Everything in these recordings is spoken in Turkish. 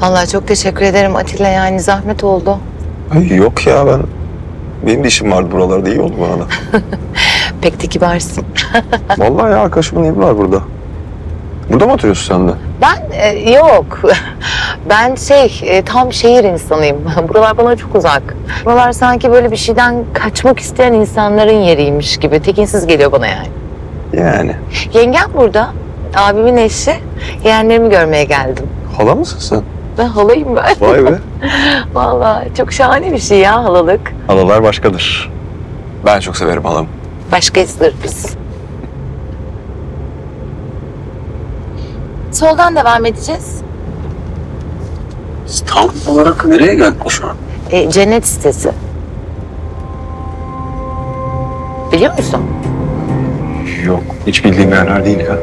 Vallahi çok teşekkür ederim Atilla yani zahmet oldu. Ay yok ya ben... Benim de işim vardı buralarda. iyi oldu bana da. Pek de kibarsın. Vallahi ya arkadaşımın evi var burada. Burada mı oturuyorsun sen de? Ben e, yok. Ben şey e, tam şehir insanıyım. Buralar bana çok uzak. Buralar sanki böyle bir şeyden kaçmak isteyen insanların yeriymiş gibi. Tekinsiz geliyor bana yani. Yani. Yengem burada. Abimin eşi. Yeğenlerimi görmeye geldim. Hala mısın sen? Ben halayım ben. Vay be. Vallahi çok şahane bir şey ya halalık. Halalar başkadır. Ben çok severim halamı. Başkasıdır biz. Soldan devam edeceğiz. Tam olarak nereye geldik şu an? E, cennet sitesi. Biliyor musun? Yok. Hiç bildiğim yerler değil ya.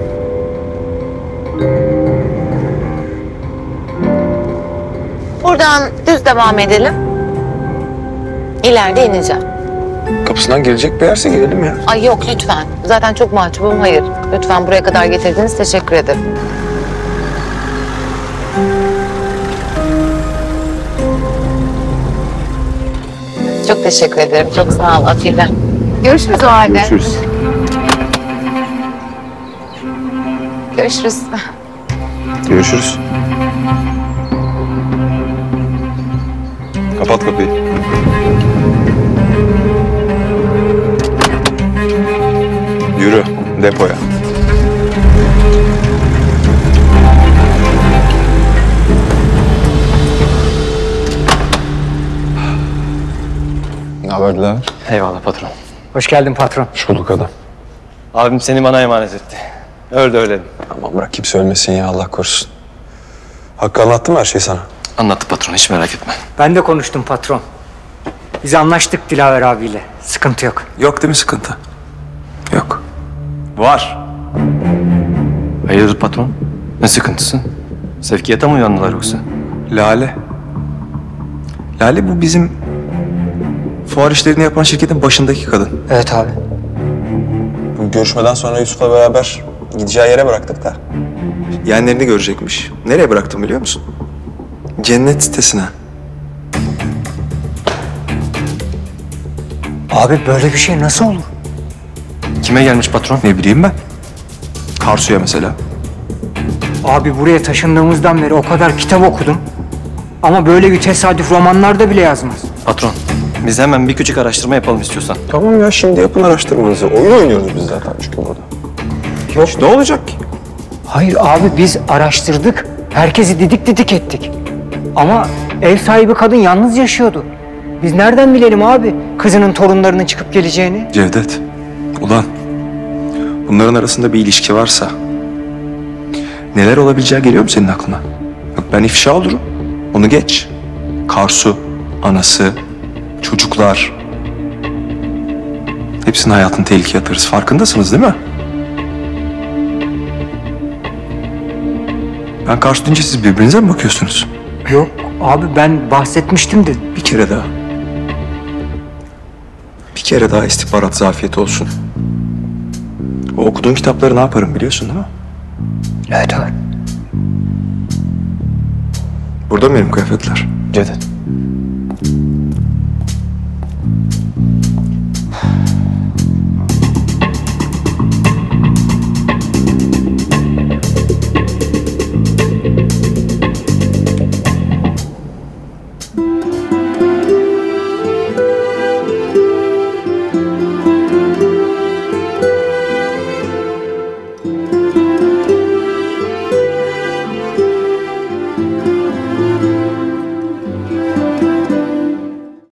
Buradan düz devam edelim. İleride ineceğim. Kapısından gelecek bir yerse gelelim ya. Ay yok lütfen. Zaten çok mahcubum. Hayır. Lütfen buraya kadar getirdiniz. Teşekkür ederim. Çok teşekkür ederim. Çok sağ ol Atilla. Görüşürüz o halde. Görüşürüz. Görüşürüz. Görüşürüz. Kapat kapıyı. Yürü depoya. Ne haber Dilaver? Eyvallah patron. Hoş geldin patron. Hoş bulduk adam. Abim seni bana emanet etti. De öyle. Aman bırak kimse ölmesin ya Allah korusun. Hakkı anlattım her şeyi sana. Anlattı patron hiç merak etme. Ben de konuştum patron. Biz anlaştık Dilaver abiyle. Sıkıntı yok. Yok değil mi sıkıntı? Yok. Var. Hayırdır patron? Ne sıkıntısı? Sevkiyata mı uyandılar yoksa? Lale. Lale bu bizim fuar işlerini yapan şirketin başındaki kadın. Evet abi. Bu görüşmeden sonra Yusuf'la beraber gideceği yere bıraktık da. Yeğenlerini görecekmiş. Nereye bıraktım biliyor musun? Cennet sitesine. Abi böyle bir şey nasıl olur? Kime gelmiş patron? Ne bileyim ben. Karsu'ya mesela. Abi buraya taşındığımızdan beri o kadar kitap okudum. Ama böyle bir tesadüf romanlarda bile yazmaz. Patron, biz hemen bir küçük araştırma yapalım istiyorsan. Tamam ya şimdi yapın araştırmanızı. Oyun oynuyoruz biz zaten çünkü burada. Yok ne olacak ki? Hayır abi biz araştırdık. Herkesi didik didik ettik. Ama ev sahibi kadın yalnız yaşıyordu. Biz nereden bilelim abi kızının torunlarının çıkıp geleceğini? Cevdet. Ulan. Bunların arasında bir ilişki varsa neler olabileceği geliyor mu senin aklına? Bak ben ifşa olurum. Onu geç. Karsu, anası, çocuklar. Hepsinin hayatını tehlikeye atarız. Farkındasınız değil mi? Ben Karsu siz birbirinize mi bakıyorsunuz? Yok abi ben bahsetmiştim de Bir kere daha. Bir kere daha istihbarat zafiyeti olsun. O okuduğun kitapları ne yaparım biliyorsun değil mi? Evet abi. Burada mı benim kıyafetler? Cevdet.